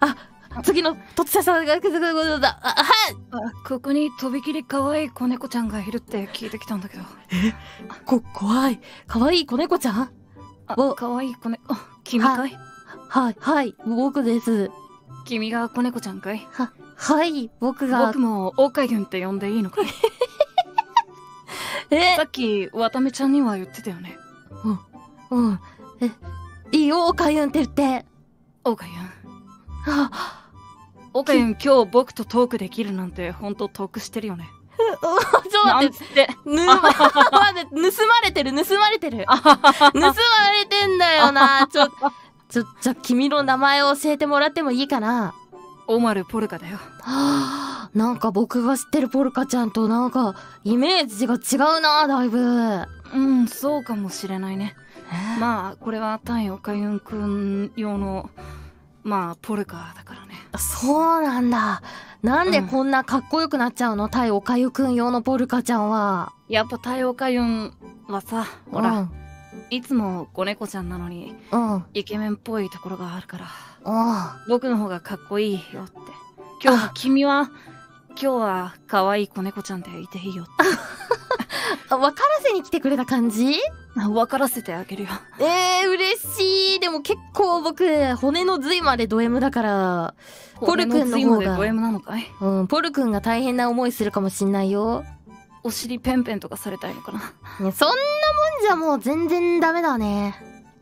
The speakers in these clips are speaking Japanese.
あ次の突者さんがあはい。あここにとびきり可愛い子猫ちゃんがいるって聞いてきたんだけど。こ怖い可愛い子猫ちゃん？あお。可愛い子猫あ君かい？はいはい僕です。君が子猫ちゃんかい？ははい僕が。僕もオカユンって呼んでいいのかい？え？さっきわためちゃんには言ってたよね。うんえいいよおかゆんって言って。オカユンあオカユン今日僕とトークできるなんて本当得してるよね。ちょっとな待って。って。ぬま待って盗まれてる盗まれてる。盗まれてんだよな。ちょちょじゃあ君の名前を教えてもらってもいいかな。オマルポルカだよ。は あなんか僕が知ってるポルカちゃんとなんかイメージが違うなだいぶ。うんそうかもしれないね。ままあこれは対オカユンくん用のまあポルカだからね。あそうなんだ。なんでこんなかっこよくなっちゃうの？対おかゆくん用のポルカちゃんは。やっぱ対オカユンはさほら、うん。いつも子猫ちゃんなのにうん。うんイケメンっぽいところがあるからあ僕の方がかっこいいよって。今日は君は今日は可愛い子猫ちゃんでいていいよって。分からせに来てくれた感じ？分からせてあげるよ。えー、嬉しい。でも結構僕骨の髄までド M だからポルくんの方がド M なのかい？うんポルくんが大変な思いするかもしんないよ。お尻ペンペンとかされたいのかな？ねそんなもんじゃもう全然ダメだね。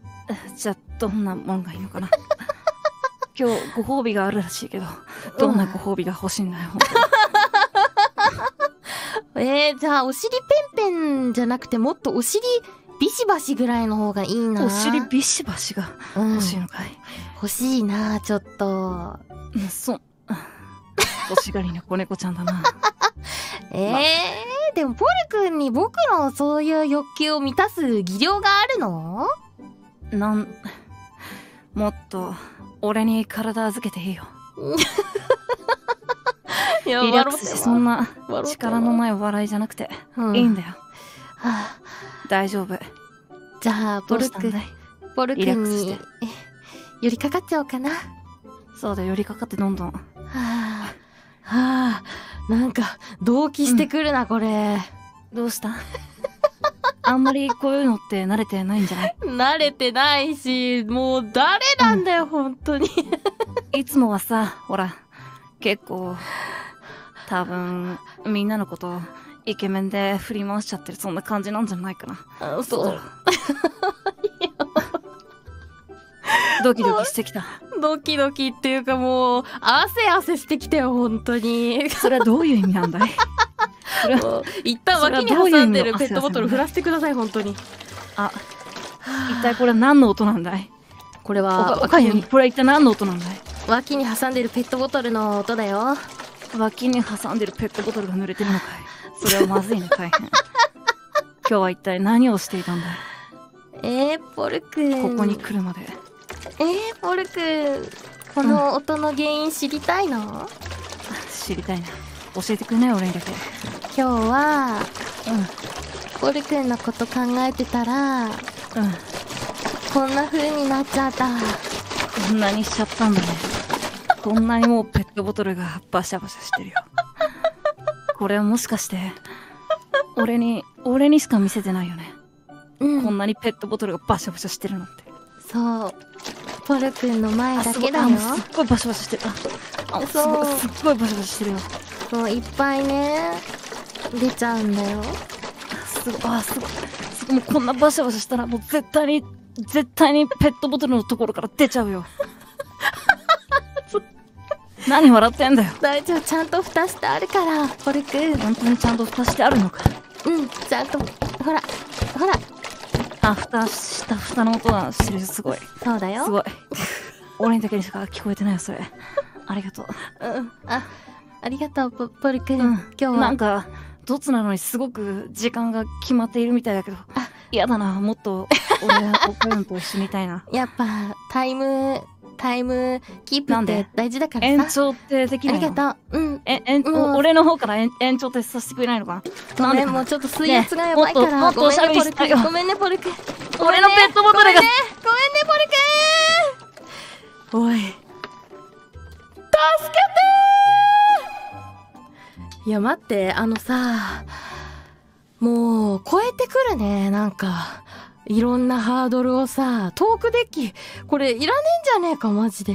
じゃあどんなもんがいいのかな？今日ご褒美があるらしいけどどんなご褒美が欲しいんだよ、本えー、じゃあお尻ペンペンじゃなくてもっとお尻ビシバシぐらいの方がいいな。当お尻ビシバシがうん。欲しいのかい、欲しいなちょっと。うん、そ欲しがりな子猫ちゃんだな。えー、でもポルくんに僕のそういう欲求を満たす技量があるの？なんもっと俺に体預けていいよ。いやリラックスしてそんな力のない笑いじゃなくてうん。いいんだよ。はあ大丈夫。じゃあポどうルくんしたんだい？ポルくリラッんに寄りかかっちゃおうかな。はそうだ寄りかかってどんどん。あはあなんか同期してくるな、これ。どうした？あんまりこういうのって慣れてないんじゃない？慣れてないしもう誰なんだよ、本当に。いつもはさほら結構多分みんなのことイケメンで振り回しちゃってるそんな感じなんじゃないかな。あどう。ドキドキしてきた。ドキドキっていうかもう汗汗してきたよ本当に。それはどういう意味なんだい？一旦脇に挟んでるペットボトル振らせてください本当に。あ一体これは何の音なんだい？これおはこれは一体何の音なんだい？脇に挟んでるペットボトルの音だよ脇に挟んでるペットボトルが濡れてるのかい。それはまずいね大変。今日は一体何をしていたんだい？えー、ポルくんここに来るまで。えー、ポルくんこの音の原因知りたいの、知りたいな教えてくんね俺にだけ。今日はうポルくんのこと考えてたらん。こんな風になっちゃった。こんなにしちゃったんだねこんなにもうペットボトルがバシャバシャしてるよ。これはもしかして俺に俺にしか見せてないよね、うん。こんなにペットボトルがバシャバシャしてるのって。そう。ポルくんの前だけだよ。すっごいバシャバシャしてる。あそう。すっごいバシャバシャしてるよ。こういっぱいね出ちゃうんだよ。すごいあすごいすごいもうこんなバシャバシャしたらもう絶対に絶対にペットボトルのところから出ちゃうよ何笑ってんだよ。大丈夫ちゃんと蓋してあるから。ポルくん本当にちゃんと蓋してあるのか。うんちゃんとほらほら。あ蓋した蓋の音がしてるすごい。そうだよ。すごい。俺にだけにしか聞こえてないよそれ。ありがとう。うんあありがとうポポルくん、うん。今日は。なんかどつなのにすごく時間が決まっているみたいだけど。あ嫌だなもっと俺はおかゆんと一緒にいたいな。やっぱタイムタイムキープって大事だからさ。延長ってできあないの？りがとう。うん。ええん。う俺の方から延延長ってさせてくれないのかな？ごめんもうちょっと水圧がやばいから、ねもっともっとおしゃべりしたいよ。ごめんねポルくん俺のペットボトルが。ごめんねポルくんおい。助けていや待ってあのさもう超えてくるねなんかいろんなハードルをさトークデッキこれいらねえんじゃねえかマジで、